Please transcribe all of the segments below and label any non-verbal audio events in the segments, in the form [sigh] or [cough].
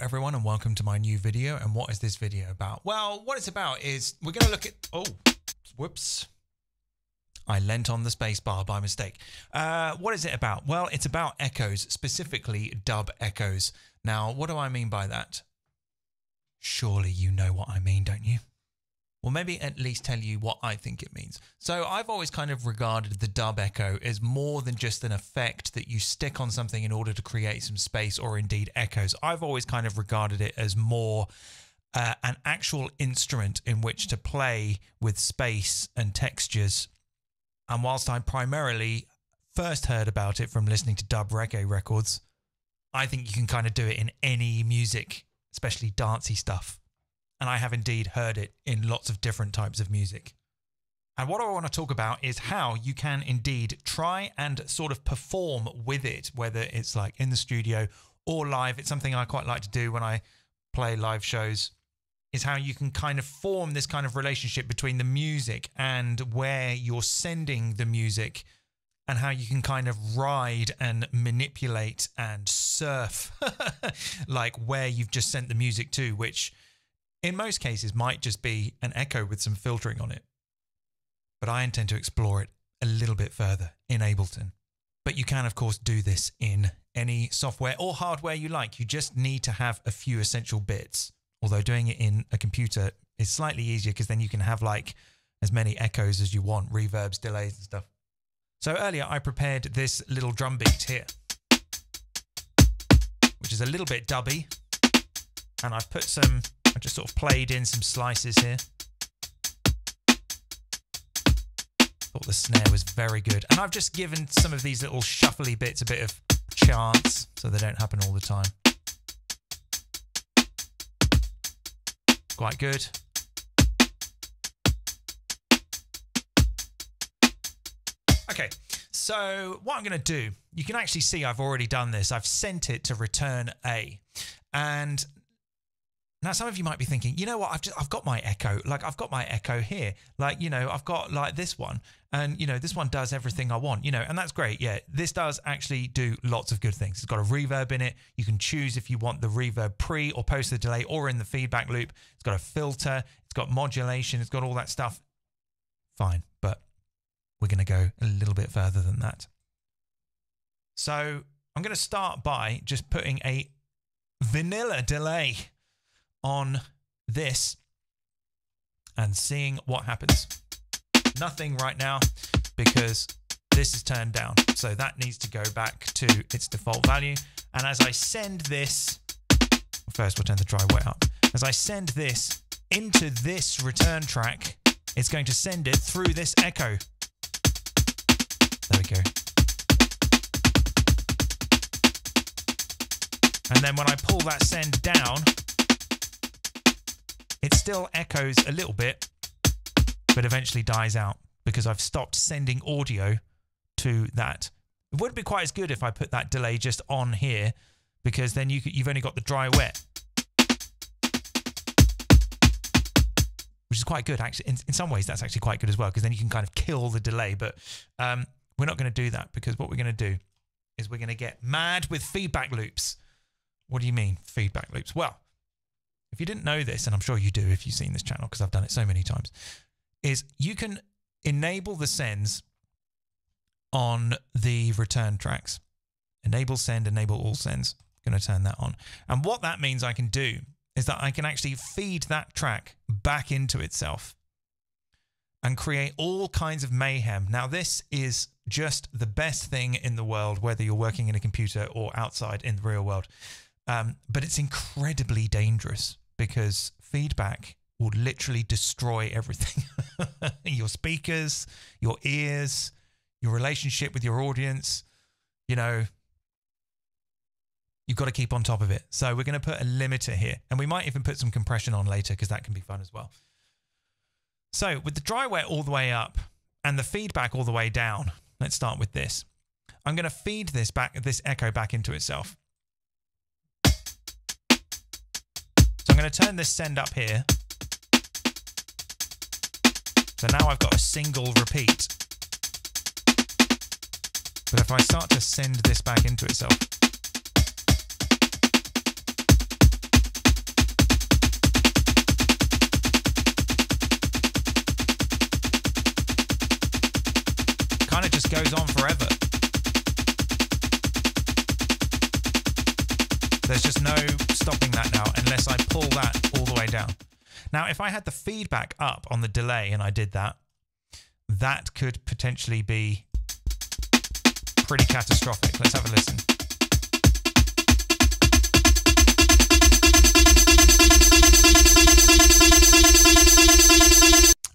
everyone, and welcome to my new video. And what is this video about? Well, what it's about is we're going to look at. Oh, whoops. I lent on the spacebar by mistake. Uh, what is it about? Well, it's about echoes, specifically dub echoes. Now, what do I mean by that? Surely you know what I mean, don't you? Well, maybe at least tell you what I think it means. So, I've always kind of regarded the dub echo as more than just an effect that you stick on something in order to create some space or indeed echoes. I've always kind of regarded it as more uh, an actual instrument in which to play with space and textures. And whilst I primarily first heard about it from listening to dub reggae records, I think you can kind of do it in any music, especially dancey stuff and I have indeed heard it in lots of different types of music. And what I want to talk about is how you can indeed try and sort of perform with it, whether it's like in the studio or live. It's something I quite like to do when I play live shows, is how you can kind of form this kind of relationship between the music and where you're sending the music and how you can kind of ride and manipulate and surf [laughs] like where you've just sent the music to, which in most cases might just be an echo with some filtering on it. But I intend to explore it a little bit further in Ableton. But you can, of course, do this in any software or hardware you like. You just need to have a few essential bits. Although doing it in a computer is slightly easier because then you can have like as many echoes as you want, reverbs, delays, and stuff. So earlier I prepared this little drum beat here, which is a little bit dubby. And I've put some I just sort of played in some slices here. Thought the snare was very good. And I've just given some of these little shuffly bits a bit of chance so they don't happen all the time. Quite good. Okay, so what I'm going to do, you can actually see I've already done this. I've sent it to return A. And now, some of you might be thinking, you know what? I've just I've got my Echo. Like I've got my Echo here. Like you know, I've got like this one, and you know, this one does everything I want. You know, and that's great. Yeah, this does actually do lots of good things. It's got a reverb in it. You can choose if you want the reverb pre or post the delay or in the feedback loop. It's got a filter. It's got modulation. It's got all that stuff. Fine, but we're going to go a little bit further than that. So I'm going to start by just putting a vanilla delay on this and seeing what happens. Nothing right now because this is turned down. So that needs to go back to its default value. And as I send this, first we'll turn the dry wet up. As I send this into this return track, it's going to send it through this echo. There we go. And then when I pull that send down, it still echoes a little bit, but eventually dies out because I've stopped sending audio to that. It wouldn't be quite as good if I put that delay just on here because then you, you've only got the dry wet. Which is quite good, actually. In, in some ways, that's actually quite good as well because then you can kind of kill the delay. But um, we're not going to do that because what we're going to do is we're going to get mad with feedback loops. What do you mean, feedback loops? Well, if you didn't know this, and I'm sure you do if you've seen this channel because I've done it so many times, is you can enable the sends on the return tracks. Enable send, enable all sends. I'm going to turn that on. And what that means I can do is that I can actually feed that track back into itself and create all kinds of mayhem. Now, this is just the best thing in the world, whether you're working in a computer or outside in the real world. Um, but it's incredibly dangerous because feedback will literally destroy everything [laughs] your speakers, your ears, your relationship with your audience. You know, you've got to keep on top of it. So we're going to put a limiter here, and we might even put some compression on later because that can be fun as well. So with the dry wet all the way up and the feedback all the way down, let's start with this. I'm going to feed this back, this echo back into itself. I'm going to turn this send up here. So now I've got a single repeat. But if I start to send this back into itself, kind of just goes on forever. There's just no stopping that now unless I pull that all the way down. Now, if I had the feedback up on the delay and I did that, that could potentially be pretty catastrophic. Let's have a listen.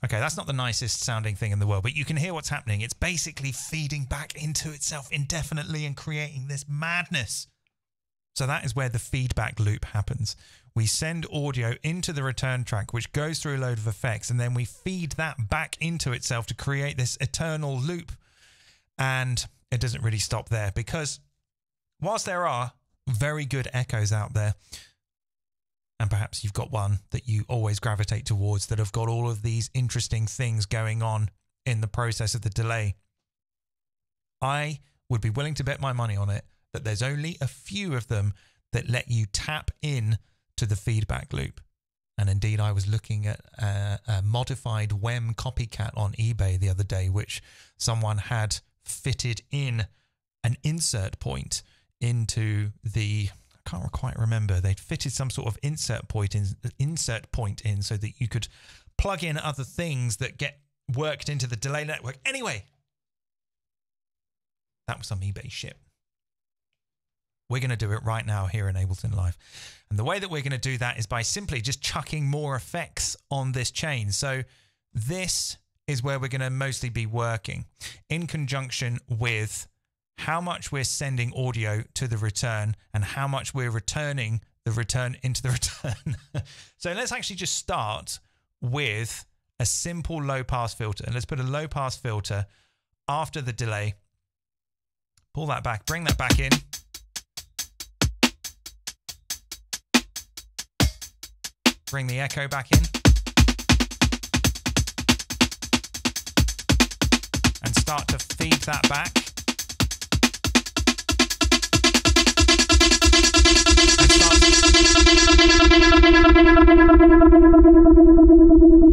Okay, that's not the nicest sounding thing in the world, but you can hear what's happening. It's basically feeding back into itself indefinitely and creating this madness. So that is where the feedback loop happens. We send audio into the return track, which goes through a load of effects, and then we feed that back into itself to create this eternal loop. And it doesn't really stop there because whilst there are very good echoes out there, and perhaps you've got one that you always gravitate towards that have got all of these interesting things going on in the process of the delay. I would be willing to bet my money on it that there's only a few of them that let you tap in to the feedback loop. And indeed, I was looking at a, a modified WEM Copicat on eBay the other day, which someone had fitted in an insert point into the I can't quite remember. They'd fitted some sort of insert point in insert point in so that you could plug in other things that get worked into the delay network. Anyway, that was some eBay shit. We're going to do it right now here in Ableton Live. And the way that we're going to do that is by simply just chucking more effects on this chain. So this is where we're going to mostly be working in conjunction with how much we're sending audio to the return and how much we're returning the return into the [laughs] return. so let's actually just start with a simple low pass filter. And let's put a low pass filter after the delay. Pull that back, bring that back in. Bring the echo back in. And start to feed that back. Oh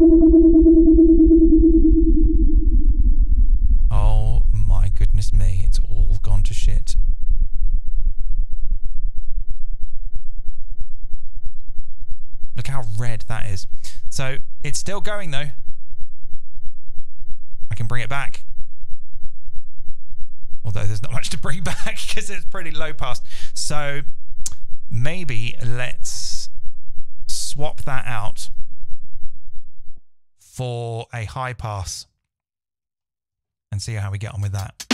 that is. So it's still going though. I can bring it back. Although there's not much to bring [laughs] back because it's pretty low pass. So maybe let's swap that out for a high pass and see how we get on with that.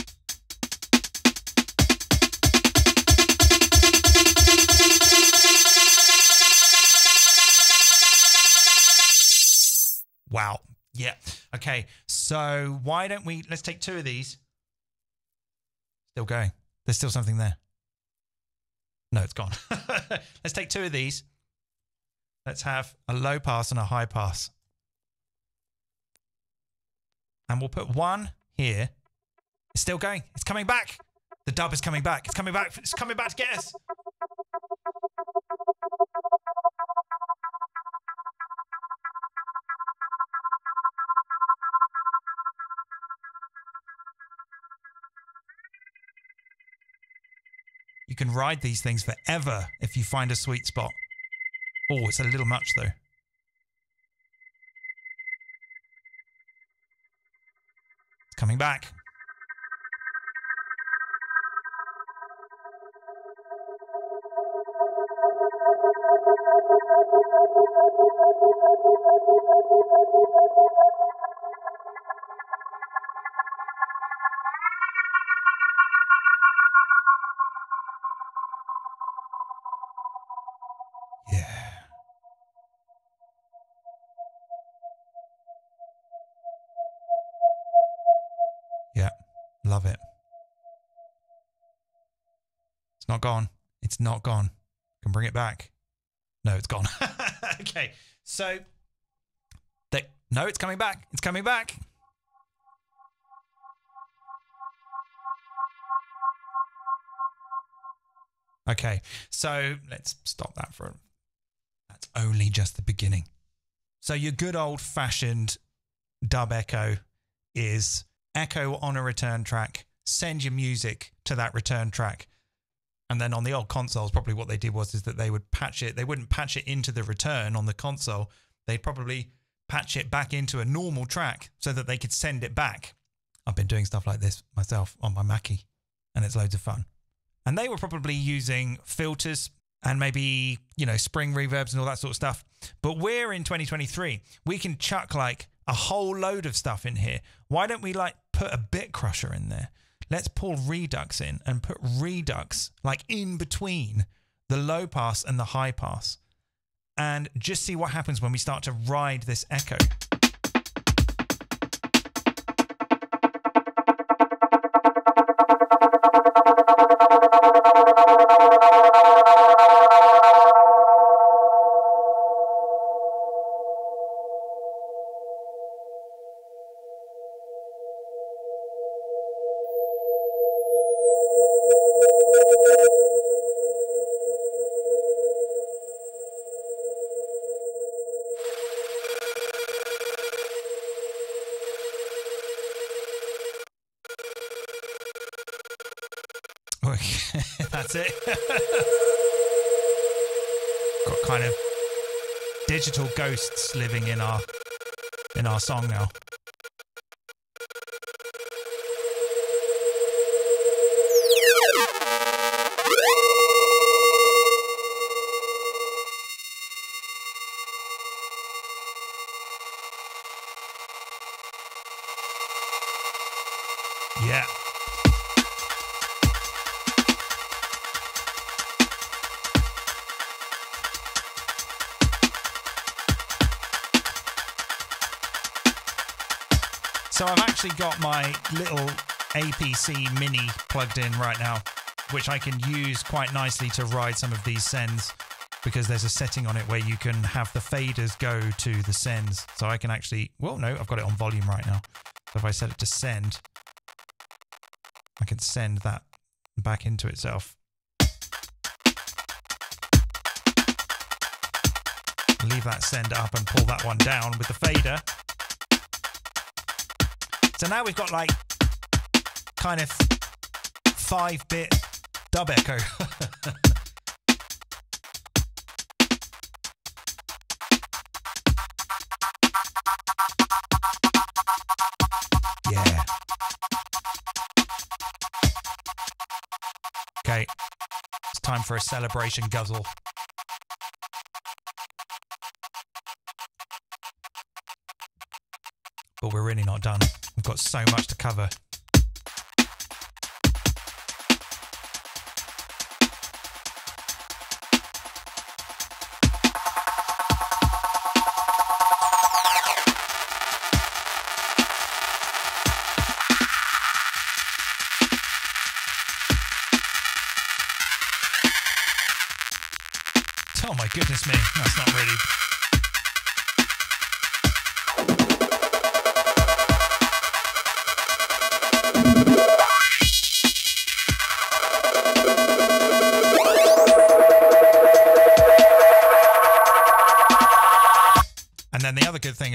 Wow. Yeah. Okay. So why don't we, let's take two of these. Still going. There's still something there. No, it's gone. [laughs] Let's take two of these. Let's have a low pass and a high pass. And we'll put one here. It's still going. It's coming back. The dub is coming back. It's coming back. It's coming back to get us. You can ride these things forever if you find a sweet spot. Oh, it's a little much though. It's coming back. Gone. It's not gone. I Can bring it back. No, it's gone. [laughs] okay, so they, no, it's coming back. It's coming back. Okay, so let's stop that for that's only just the beginning. So your good old fashioned dub echo is echo on a return track, send your music to that return track. And then on the old consoles, probably what they did was is that they would patch it. They wouldn't patch it into the return on the console. They'd probably patch it back into a normal track so that they could send it back. I've been doing stuff like this myself on my Mackie, and it's loads of fun. And they were probably using filters and maybe, you know, spring reverbs and all that sort of stuff. But we're in 2023. We can chuck like a whole load of stuff in here. Why don't we like put a bit crusher in there? Let's pull Redux in and put Redux like in between the low pass and the high pass and just see what happens when we start to ride this echo. [laughs] Got kind of digital ghosts living in our in our song now. Actually got my little APC Mini plugged in right now, which I can use quite nicely to ride some of these sends because there's a setting on it where you can have the faders go to the sends. So I can actually, well, no, I've got it on volume right now. So if I set it to send, I can send that back into itself. Leave that send up and pull that one down with the fader. So now we've got like kind of five bit dub echo. [laughs] yeah. Okay. It's time for a celebration guzzle. But we're really not done. Got so much to cover. Oh my goodness me, that's not really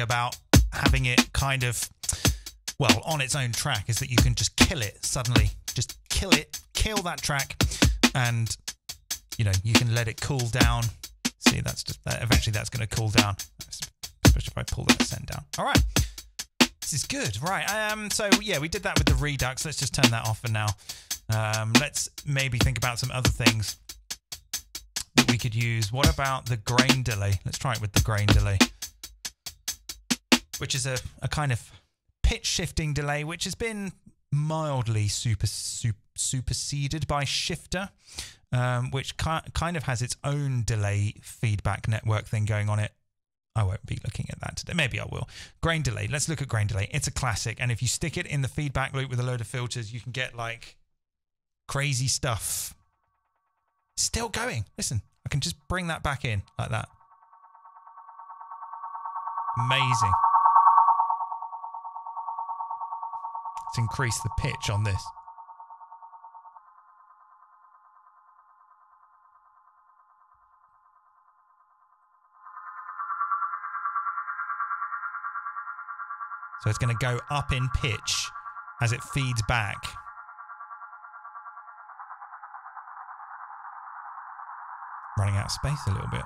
about having it kind of, well, on its own track is that you can just kill it suddenly. Just kill it, kill that track, and, you know, you can let it cool down. See, that's just, that, eventually that's going to cool down, especially if I pull that send down. All right. This is good. Right. Um, so, yeah, we did that with the Redux. Let's just turn that off for now. Um, let's maybe think about some other things that we could use. What about the grain delay? Let's try it with the grain delay which is a, a kind of pitch shifting delay, which has been mildly super, super superseded by Shifter, um, which ki- kind of has its own delay feedback network thing going on it. I won't be looking at that today. Maybe I will. Grain delay. Let's look at grain delay. It's a classic. And if you stick it in the feedback loop with a load of filters, you can get like crazy stuff. Still going. Listen, I can just bring that back in like that. Amazing. Let's increase the pitch on this. So it's going to go up in pitch as it feeds back. Running out of space a little bit.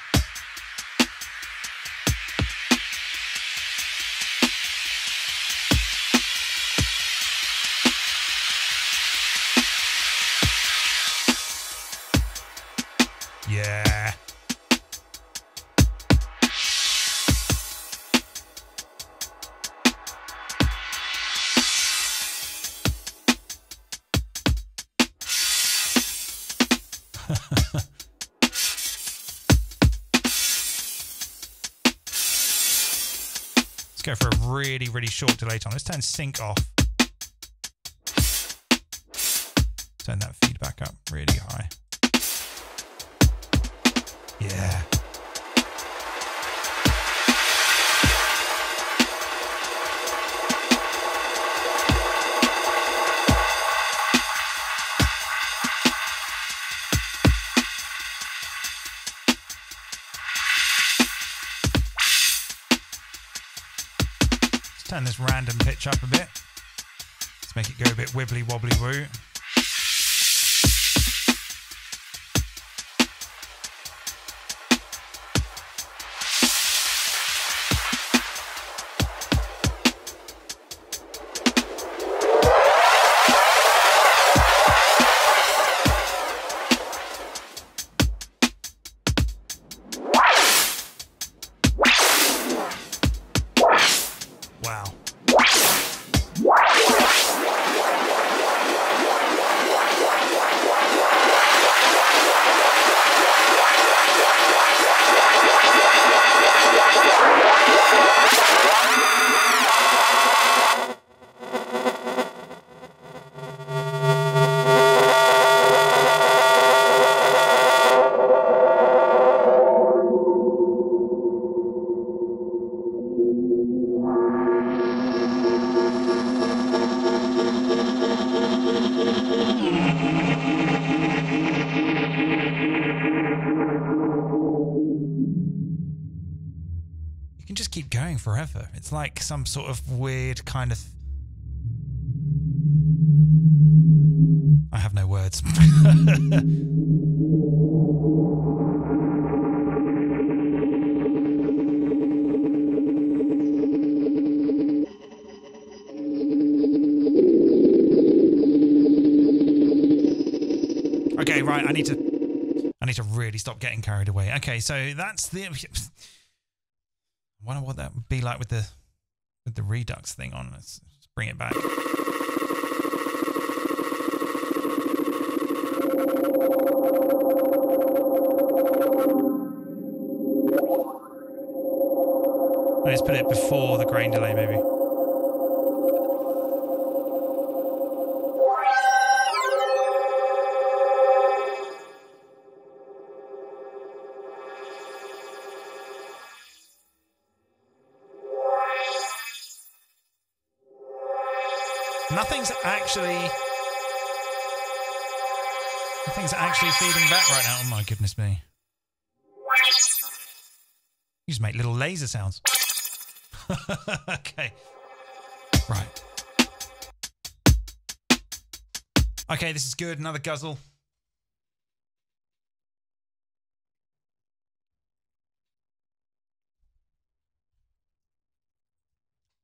really, short delay time. Let's turn sync off. Turn that random pitch up a bit. Let's make it go a bit wibbly wobbly woo. Some sort of weird kind of. I have no words. [laughs] okay, right. I need to. I need to really stop getting carried away. Okay, so that's the. [laughs] I wonder what that would be like with the with the Redux thing on. Let's, let's bring it back. Let's put it before the grain delay, maybe. Nothing's actually. Nothing's actually feeding back right now. Oh my goodness me. You just make little laser sounds. [laughs] okay. Right. Okay, this is good. Another guzzle.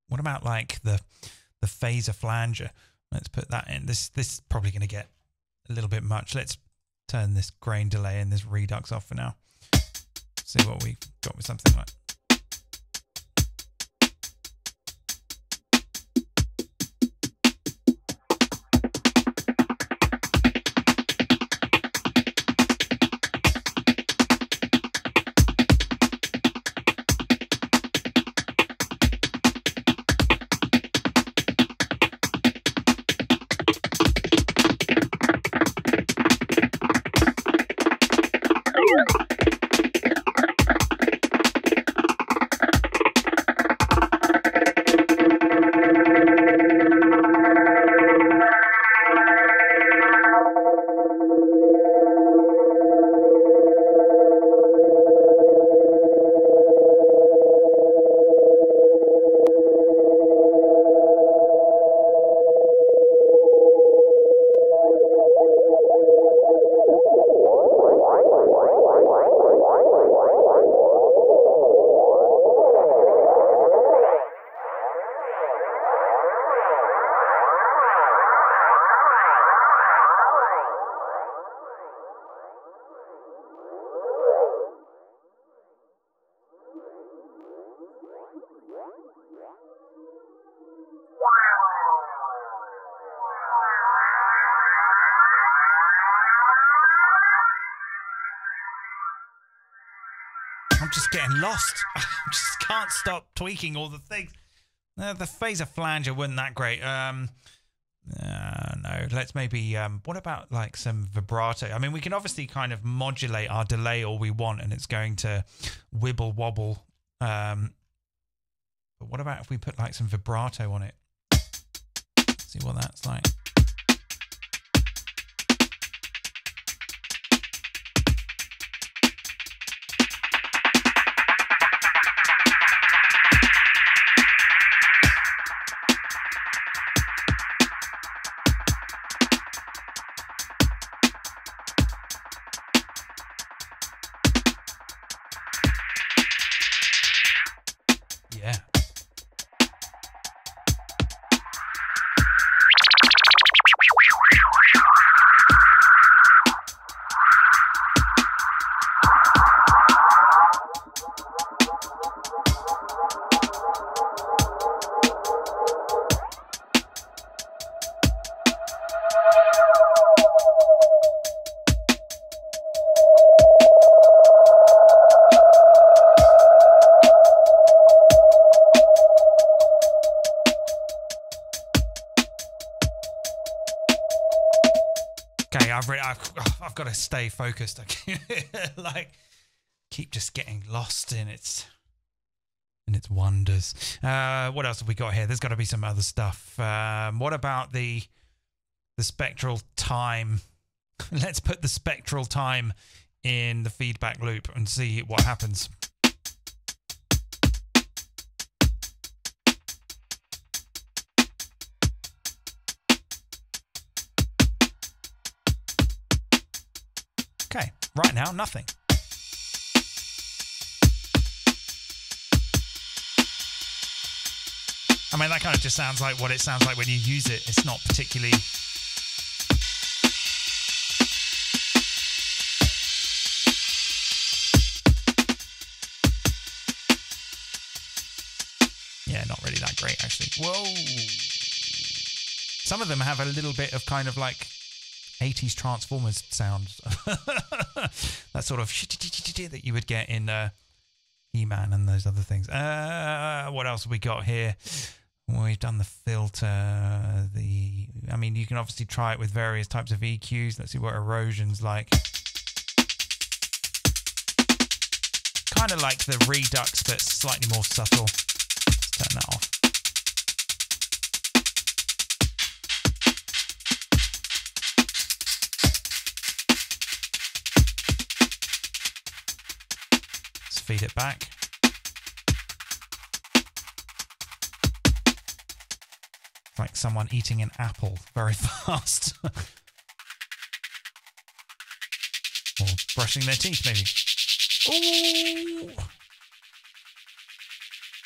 What about like the the phaser flanger? Let's put that in. This this is probably going to get a little bit much. Let's turn this grain delay and this redux off for now. See what we got with something like. Lost. [laughs] I just can't stop tweaking all the things. Uh, the phaser flanger wasn't that great. Um, uh, no, let's maybe. Um, what about like some vibrato? I mean, we can obviously kind of modulate our delay all we want, and it's going to wibble wobble. Um, but what about if we put like some vibrato on it? See what that's like. To stay focused. [laughs] like keep just getting lost in its in its wonders. Uh, what else have we got here? There's got to be some other stuff. Um, what about the the spectral time? [laughs] Let's put the spectral time in the feedback loop and see what happens. Right now, nothing. I mean, that kind of just sounds like what it sounds like when you use it. It's not particularly. Yeah, not really that great, actually. Whoa! Some of them have a little bit of kind of like 80s Transformers sound. [laughs] that sort of that you would get in uh, He-Man and those other things. Uh, what else have we got here? We've done the filter. The I mean, you can obviously try it with various types of EQs. Let's see what erosion's like. Kind of like the Redux, but slightly more subtle. Let's turn that feed it back. like someone eating an apple very [laughs] fast. or brushing their teeth, maybe. Ooh!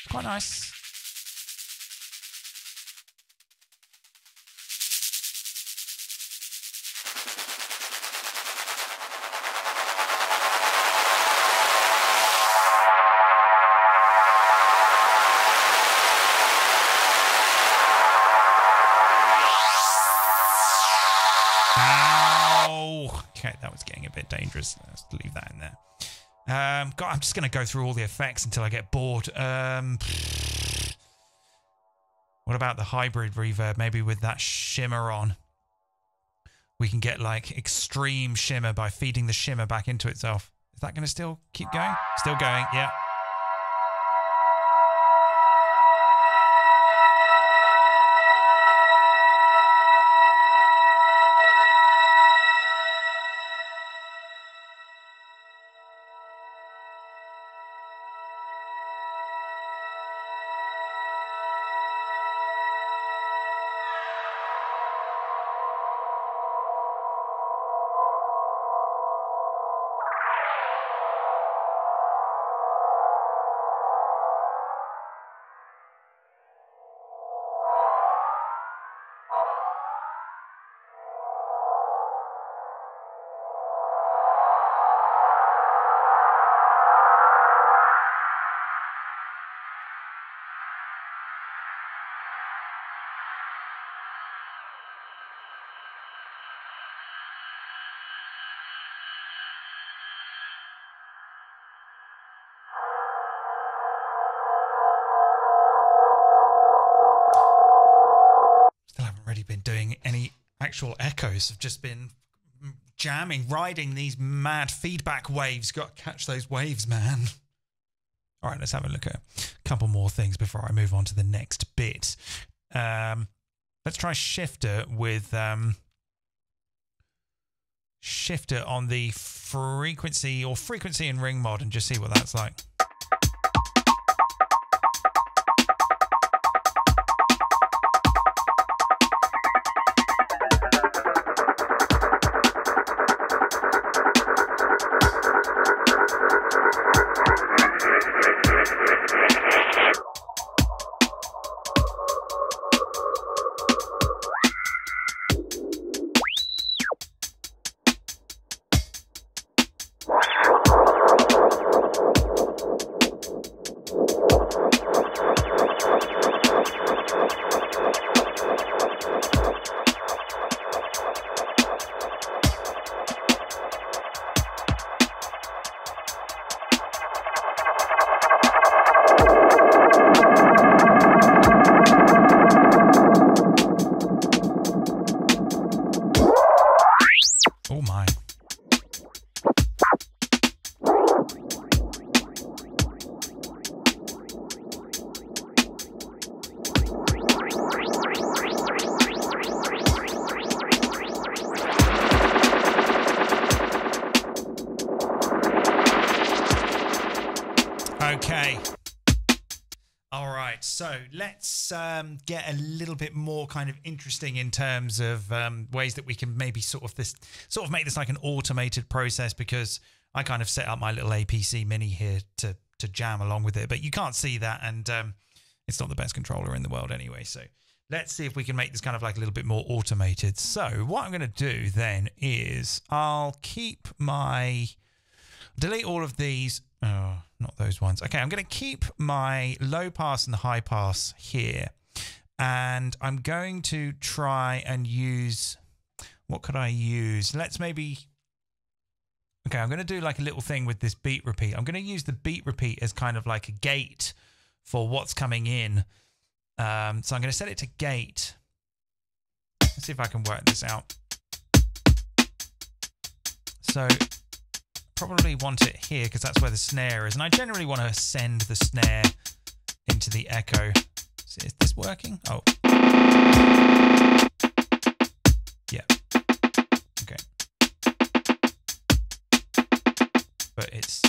Quite nice. Dangerous. Let's leave that in there. Um, God, I'm just going to go through all the effects until I get bored. Um, what about the hybrid reverb? Maybe with that shimmer on, we can get like extreme shimmer by feeding the shimmer back into itself. Is that going to still keep going? Still going, yeah. I've just been jamming, riding these mad feedback waves. Got to catch those waves, man. All right, let's have a look at a couple more things before I move on to the next bit. Um, let's try shifter with um, shifter on the frequency or frequency and ring mod and just see what that's like. Um, get a little bit more kind of interesting in terms of um, ways that we can maybe sort of this sort of make this like an automated process because I kind of set up my little APC mini here to to jam along with it, but you can't see that, and um, it's not the best controller in the world anyway. So let's see if we can make this kind of like a little bit more automated. So what I'm going to do then is I'll keep my delete all of these. Oh, not those ones. Okay, I'm going to keep my low pass and the high pass here and I'm going to try and use what could I use? Let's maybe Okay, I'm going to do like a little thing with this beat repeat. I'm going to use the beat repeat as kind of like a gate for what's coming in. Um, so I'm going to set it to gate. Let's see if I can work this out. So probably want it here because that's where the snare is. And I generally want to send the snare into the echo. Is this working? Oh. Yeah. Okay. But it's...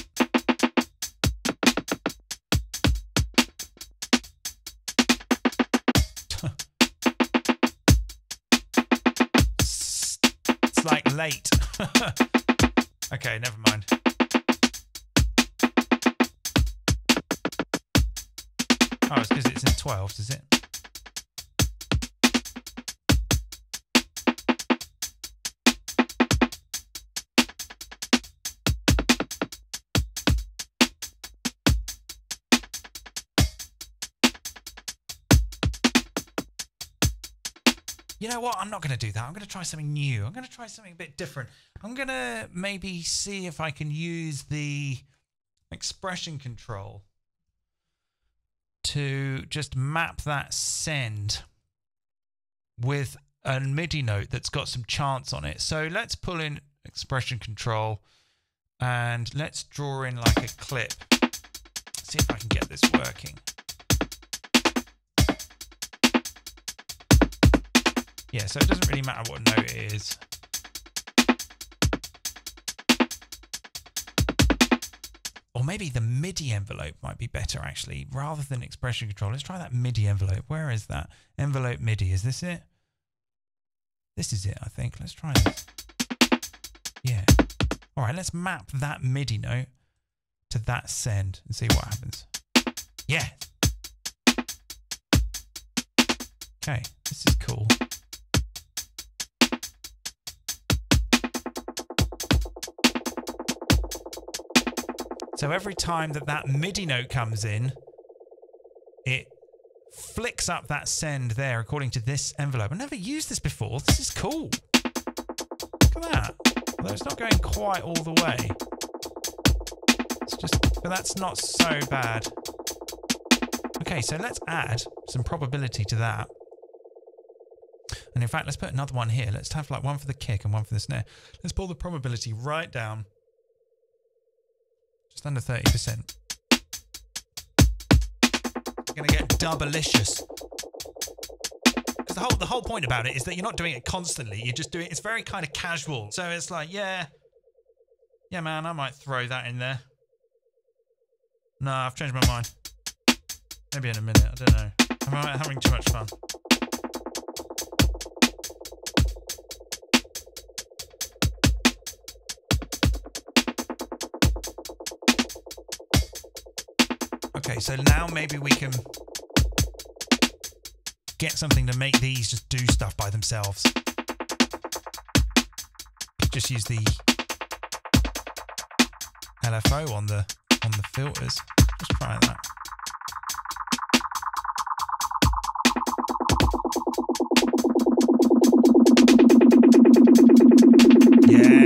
[laughs] it's like late. [laughs] okay, never mind. Oh, it's because it's in 12s, is it? you know what? I'm not going to do that. I'm going to try something new. I'm going to try something a bit different. I'm going to maybe see if I can use the expression control to just map that send with a MIDI note that's got some chance on it. So let's pull in expression control and let's draw in like a clip. see if I can get this working. Yeah, so it doesn't really matter what note it is. Or maybe the MIDI envelope might be better actually, rather than expression control. Let's try that MIDI envelope. Where is that? Envelope MIDI. Is this it? This is it, I think. Let's try this. Yeah. All right, let's map that MIDI note to that send and see what happens. Yeah. Okay, this is cool. So every time that that MIDI note comes in, it flicks up that send there according to this envelope. I've never used this before. This is cool. Look at that. Although it's not going quite all the way. It's just, but that's not so bad. Okay, so let's add some probability to that. And in fact, let's put another one here. Let's have like one for the kick and one for the snare. Let's pull the probability right down. Just under 30%. We're going to get doublicious. Because the whole, the whole point about it is that you're not doing it constantly. You're just doing it's very kind of casual. So it's like, yeah, yeah, man, I might throw that in there. Nah, I've changed my mind. Maybe in a minute. I don't know. Am I having too much fun? Okay, so now maybe we can get something to make these just do stuff by themselves. Just use the LFO on the on the filters. Just try that. Yes.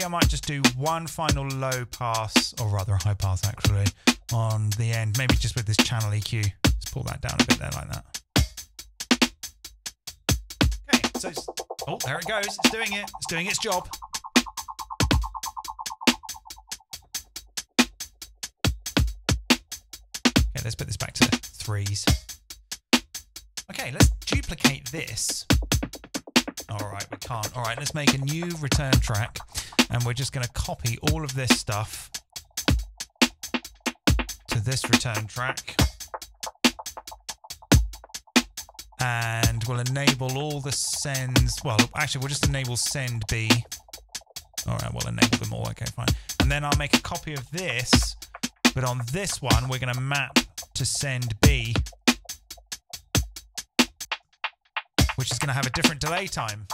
Maybe I might just do one final low pass, or rather a high pass actually, on the end. Maybe just with this channel EQ. Let's pull that down a bit there like that. Okay, so oh, there it goes. It's doing it. It's doing its job. Okay, let's put this back to threes. Okay, let's duplicate this. All right, we can't. All right, let's make a new return track and we're just going to copy all of this stuff to this return track. And we'll enable all the sends. Well, actually, we'll just enable send B. All right, we'll enable them all. Okay, fine. And then I'll make a copy of this, but on this one, we're going to map to send B which is going to have a different delay time.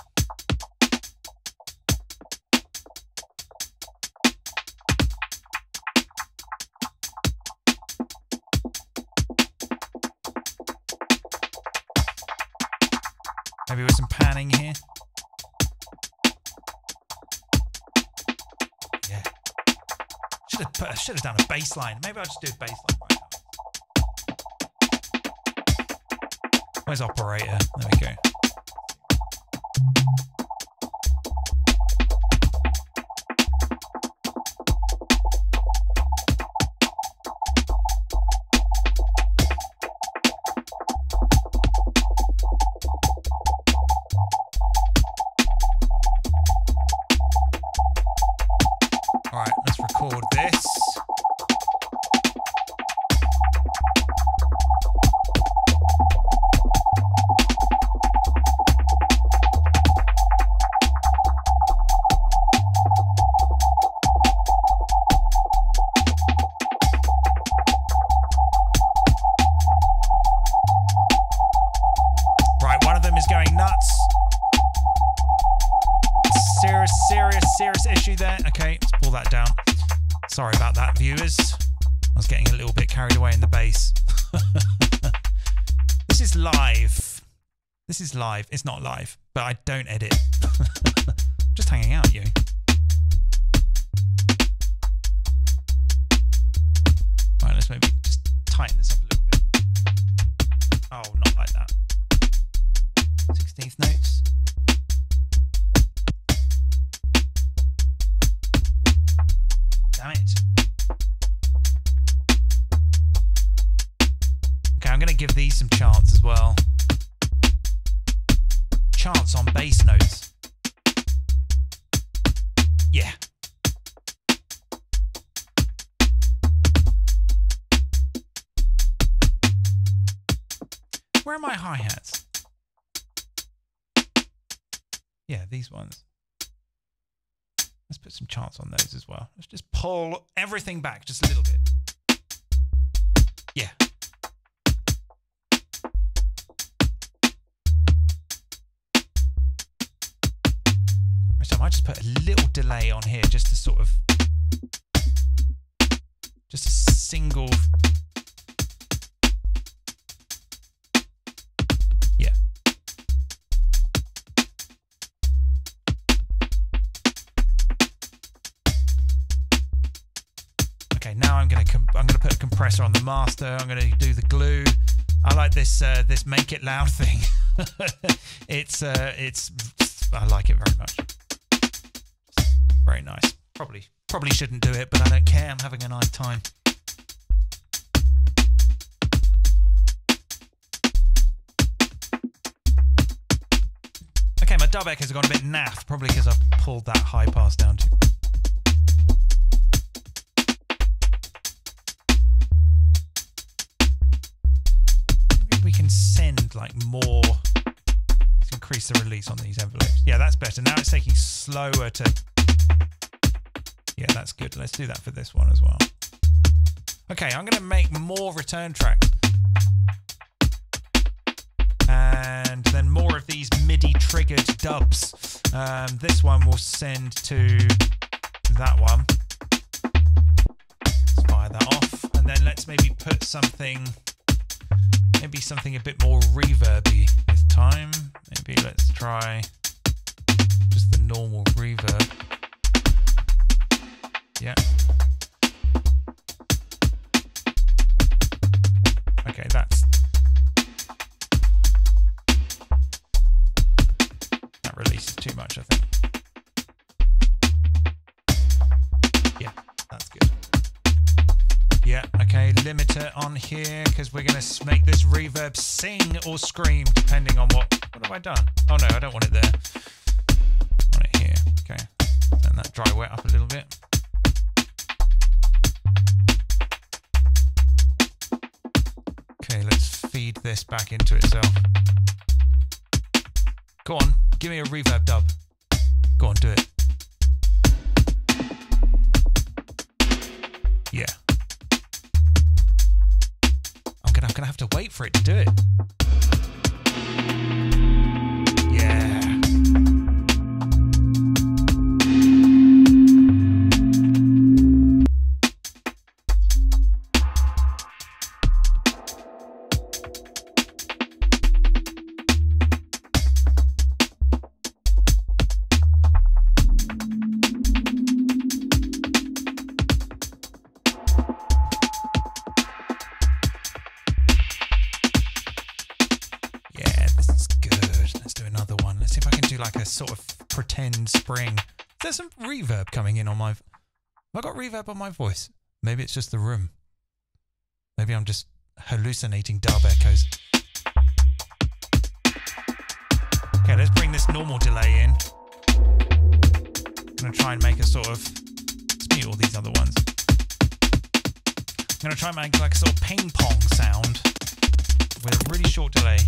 Maybe with some panning here. Yeah. Should have put, should have done a bass line. Maybe I'll just do a bass line right now. Where's operator? There we go. Not live, but I don't edit. [laughs] Just hanging out, you. Right, let's maybe just tighten this up a little bit. Oh, not like that. 16th notes. Damn it. Okay, I'm going to give these some chance as well chance on bass notes. Yeah. Where are my hi-hats? Yeah, these ones. Let's put some chance on those as well. Let's just pull everything back just a little bit. I might just put a little delay on here just to sort of just a single yeah okay now I'm gonna I'm gonna put a compressor on the master. I'm gonna do the glue. I like this uh, this make it loud thing. [laughs] it's uh, it's I like it very much. Nice. Probably probably shouldn't do it, but I don't care. I'm having a nice time. Okay, my dub echoes have gone a bit naff, probably because I've pulled that high pass down too. Maybe we can send like more. Increase the release on these envelopes. Yeah, that's better. Now it's taking slower to. Yeah, that's good. Let's do that for this one as well. Okay, I'm going to make more return tracks and then more of these MIDI triggered dubs. Um, this one will send to that one. Let's fire that off, and then let's maybe put something, maybe something a bit more reverby this time. Maybe let's try just the normal reverb. Yeah. Okay, that's That releases too much, I think. Yeah, that's good. Yeah, okay, limiter on here because we're going to make this reverb sing or scream depending on what. What have I done? Oh no, I don't want it there. Want it here. Okay, turn that dry wet up a little bit. This back into itself. Go on, give me a reverb dub. Go on, do it. Yeah. I'm gonna, I'm gonna have to wait for it to do it. Got on my voice? Maybe it's just the room. Maybe I'm just hallucinating dub echoes. Okay, let's bring this normal delay in. I'm gonna try and make a sort of. Let's mute all these other ones. I'm gonna try and make like a sort of ping pong sound with a really short delay.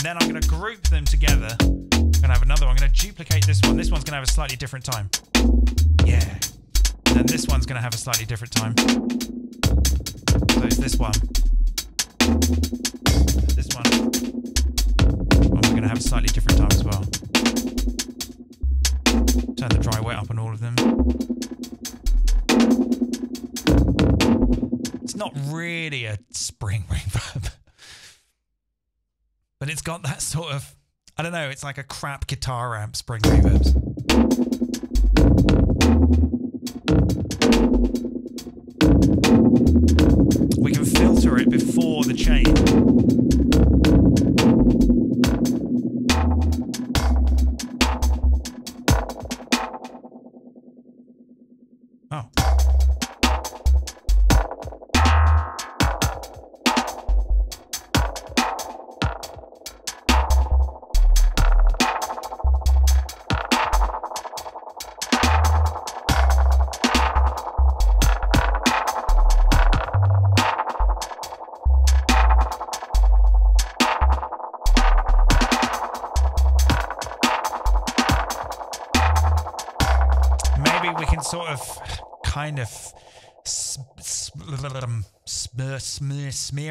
And then I'm going to group them together. I'm going to have another one. I'm going to duplicate this one. This one's going to have a slightly different time. Yeah. And then this one's going to have a slightly different time. So it's this one. This one. Well, we're going to have a slightly different time as well. Turn the dry wet up on all of them. It's not really a spring [laughs] reverb, but it's got that sort of, I don't know, it's like a crap guitar amp spring reverbs. We can filter it before the chain.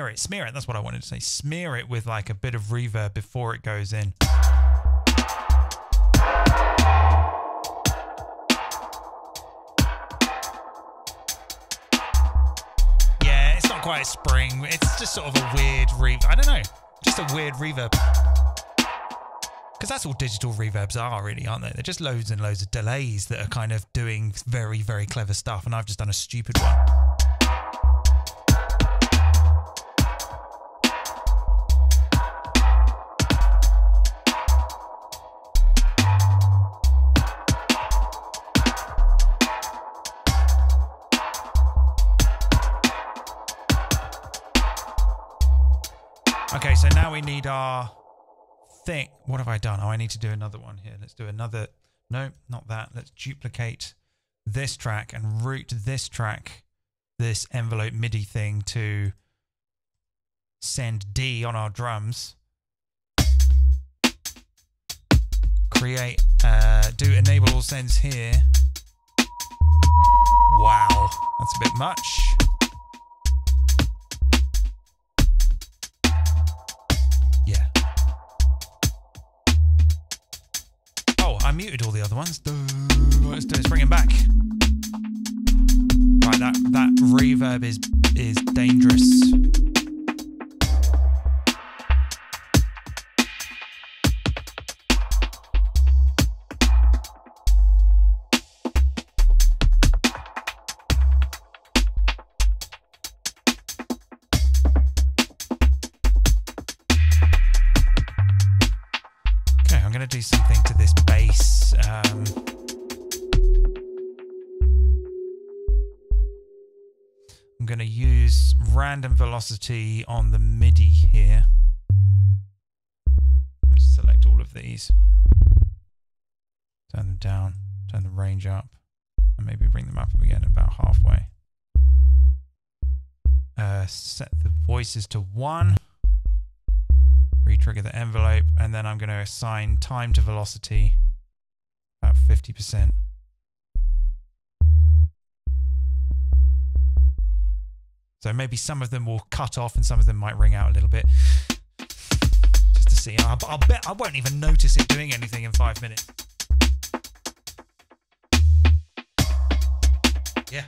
Smear, it, smear it. That's what I wanted to say. Smear it with like a bit of reverb before it goes in. Yeah, it's not quite a spring. It's just sort of a weird reverb. I don't know. Just a weird reverb. Because that's all digital reverbs are, really, aren't they? They're just loads and loads of delays that are kind of doing very, very clever stuff. And I've just done a stupid one. Okay, so now we need our thing. What have I done? Oh, I need to do another one here. Let's do another. No, not that. Let's duplicate this track and route this track, this envelope MIDI thing to send D on our drums. Create, uh, do enable all sends here. Wow, that's a bit much. Oh, I muted all the other ones. Let's do. Bring him back. Right, that that reverb is is dangerous. Velocity on the MIDI here. Let's select all of these. Turn them down, turn the range up, and maybe bring them up again about halfway. Uh, set the voices to one retrigger the envelope, and then I'm going to assign time to velocity about 50%. So maybe some of them will cut off and some of them might ring out a little bit. Just to see. I'll, I'll bet I won't even notice it doing anything in five minutes. Yeah.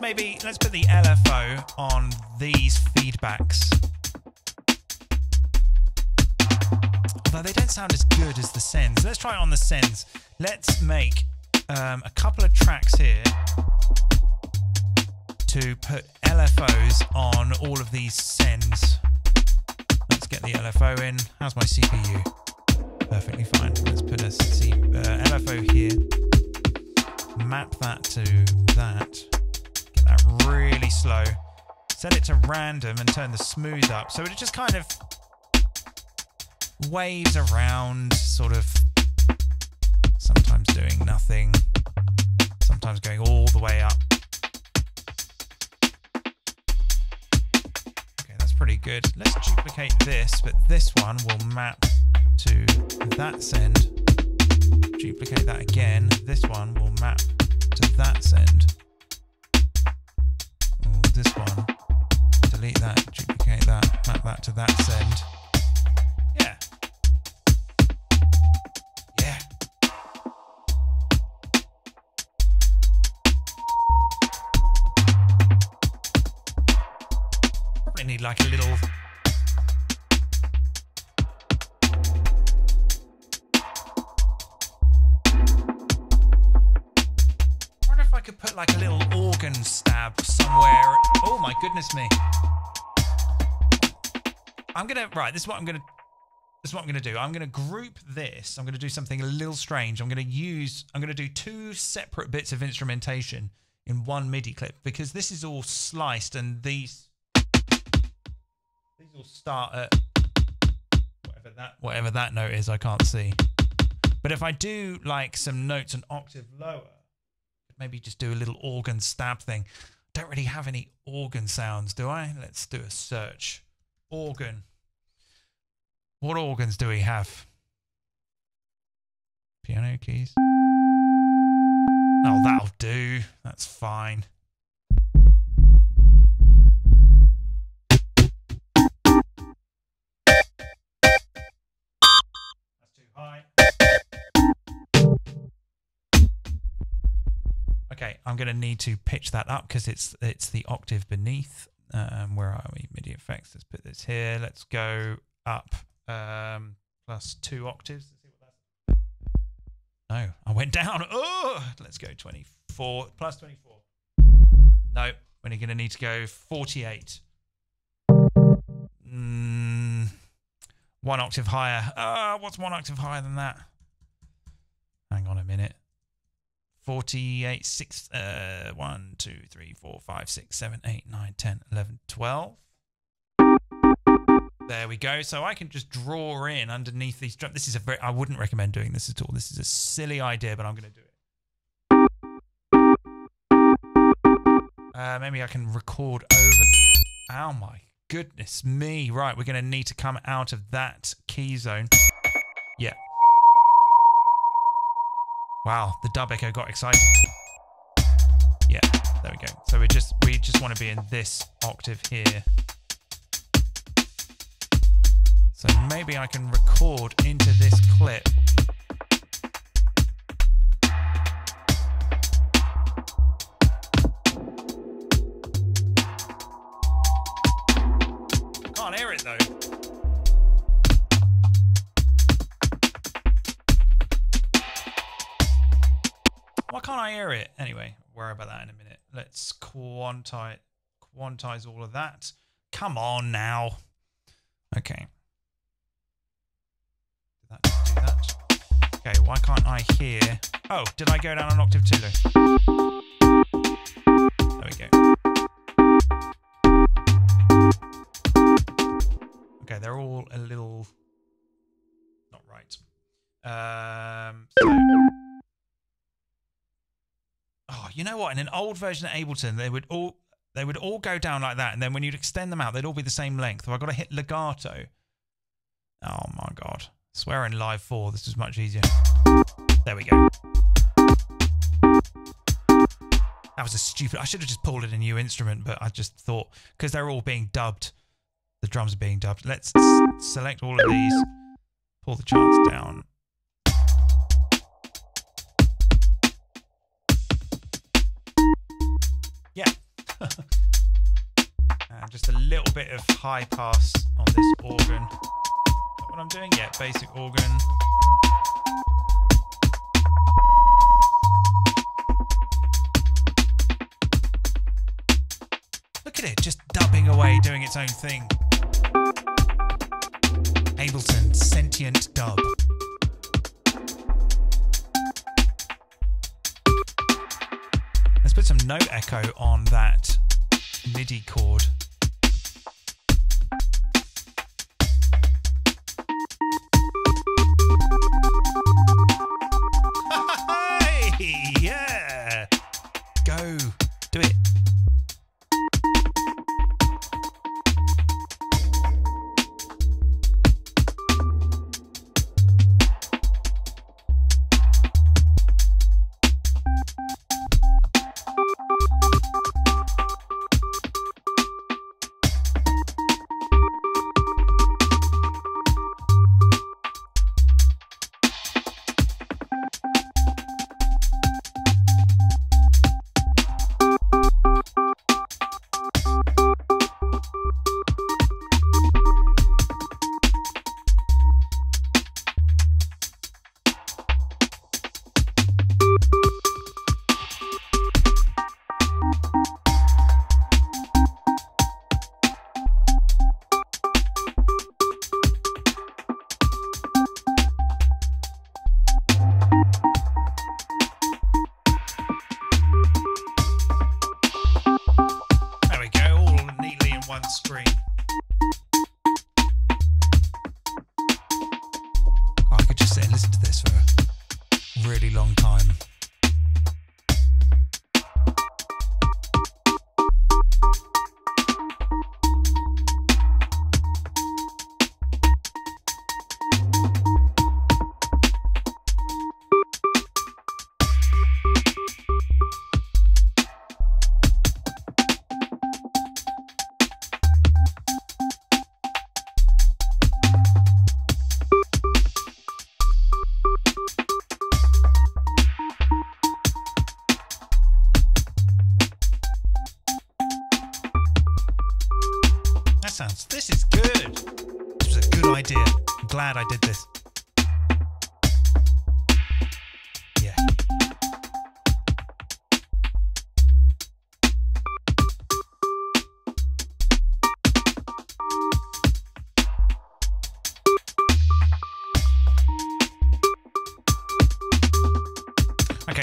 Maybe let's put the LFO on these feedbacks. Although they don't sound as good as the sends. Let's try it on the sends. Let's make um, a couple of tracks here to put LFOs on all of these sends. Let's get the LFO in. How's my CPU? Perfectly fine. Let's put a C uh, LFO here. Map that to that that really slow. Set it to random and turn the smooth up. So it just kind of waves around, sort of sometimes doing nothing, sometimes going all the way up. Okay, that's pretty good. Let's duplicate this, but this one will map to that send. Duplicate that again. This one will map to that send this one, delete that, duplicate that, map that to that send. Yeah. Yeah. Probably need like a little I'm gonna right, this is what I'm gonna this is what I'm gonna do. I'm gonna group this. I'm gonna do something a little strange. I'm gonna use I'm gonna do two separate bits of instrumentation in one MIDI clip because this is all sliced and these these will start at whatever that whatever that note is, I can't see. But if I do like some notes an octave lower, maybe just do a little organ stab thing. Don't really have any organ sounds, do I? Let's do a search. Organ. What organs do we have? Piano keys. Oh, that'll do. That's fine. That's too high. Okay, I'm going to need to pitch that up because it's it's the octave beneath. Um, where are we? MIDI effects. Let's put this here. Let's go up um, plus two octaves. No, I went down. [laughs] Oh, let's go 24 plus 24. No, we're going to need to go 48. Mm, one octave higher. Uh, what's one octave higher than that? Hang on a minute. 48, 6, uh, 1, 2, 3, 4, 5, 6, 7, 8, 9, 10, 11, 12. There we go. So I can just draw in underneath these drums. This is a very, I wouldn't recommend doing this at all. This is a silly idea, but I'm going to do it. Uh, maybe I can record over. Oh my goodness me. Right, we're going to need to come out of that key zone. Yeah, Wow, the dub echo got excited. Yeah, there we go. So we just we just want to be in this octave here. So maybe I can record into this clip. Can't hear it though. Why can't I hear it? Anyway, worry about that in a minute. Let's quantize, quantize all of that. Come on now. Okay. That do that? Okay, why can't I hear? Oh, did I go down an octave too low? There we go. Okay, they're all a little not right. Um, so oh, you know what? In an old version of Ableton, they would all they would all go down like that, and then when you'd extend them out, they'd all be the same length. So I got to hit legato. Oh my god! Swear in live four, this is much easier. There we go. That was a stupid. I should have just pulled in a new instrument, but I just thought because they're all being dubbed, the drums are being dubbed. Let's select all of these, pull the chance down. Yeah. [laughs] and just a little bit of high pass on this organ. What I'm doing? Yeah, basic organ. Look at it, just dubbing away, doing its own thing. Ableton Sentient Dub. Let's put some note echo on that MIDI chord.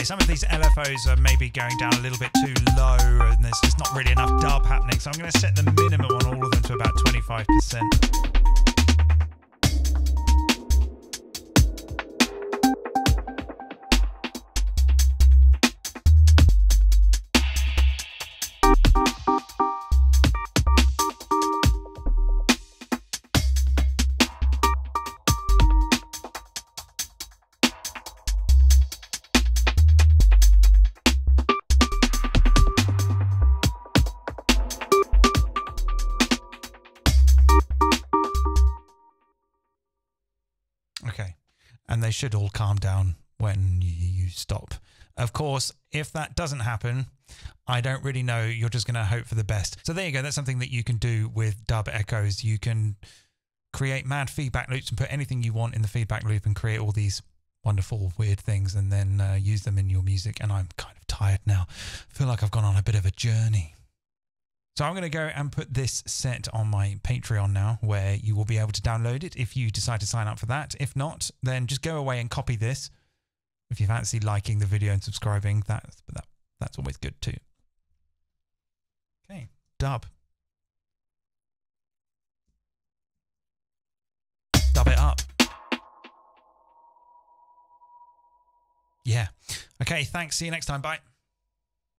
Okay, some of these LFOs are maybe going down a little bit too low and there's just not really enough dub happening. So I'm going to set the minimum on all of them to about 25%. Should all calm down when you stop. Of course, if that doesn't happen, I don't really know. You're just going to hope for the best. So there you go. That's something that you can do with dub echoes. You can create mad feedback loops and put anything you want in the feedback loop and create all these wonderful, weird things and then uh, use them in your music. And I'm kind of tired now. I feel like I've gone on a bit of a journey. So I'm going to go and put this set on my Patreon now, where you will be able to download it if you decide to sign up for that. If not, then just go away and copy this. If you fancy liking the video and subscribing, that's that, that's always good too. Okay, dub. Dub it up. Yeah. Okay, thanks. See you next time. Bye.